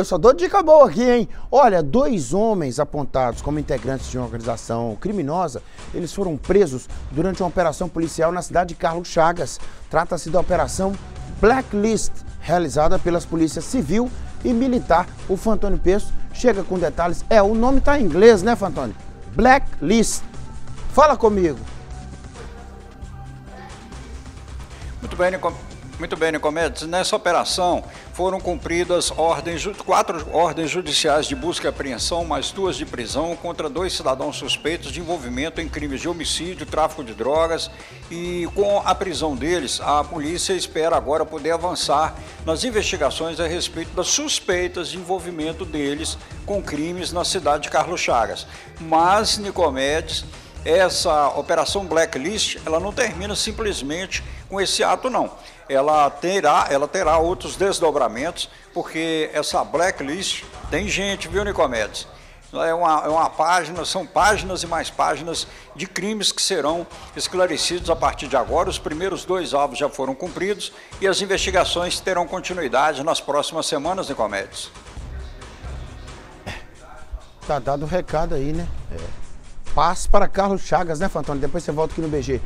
Eu só dou dica boa aqui, hein? Olha, dois homens apontados como integrantes de uma organização criminosa, eles foram presos durante uma operação policial na cidade de Carlos Chagas. Trata-se da operação Blacklist, realizada pelas polícias civil e militar. O Fantônio Peço chega com detalhes. É, o nome tá em inglês, né, Fantônio? Blacklist. Fala comigo. Muito bem, Nicom... Muito bem, Nicomedes. Nessa operação foram cumpridas ordens, quatro ordens judiciais de busca e apreensão, mais duas de prisão contra dois cidadãos suspeitos de envolvimento em crimes de homicídio, tráfico de drogas e com a prisão deles, a polícia espera agora poder avançar nas investigações a respeito das suspeitas de envolvimento deles com crimes na cidade de Carlos Chagas. Mas, Nicomedes, essa operação blacklist, ela não termina simplesmente com esse ato não. Ela terá, ela terá outros desdobramentos, porque essa blacklist tem gente, viu, Nicomedes? É uma, é uma página, são páginas e mais páginas de crimes que serão esclarecidos a partir de agora. Os primeiros dois alvos já foram cumpridos e as investigações terão continuidade nas próximas semanas, Nicomedes. Tá dado o recado aí, né? É. Paz para Carlos Chagas, né, Fantônio? Depois você volta aqui no BG.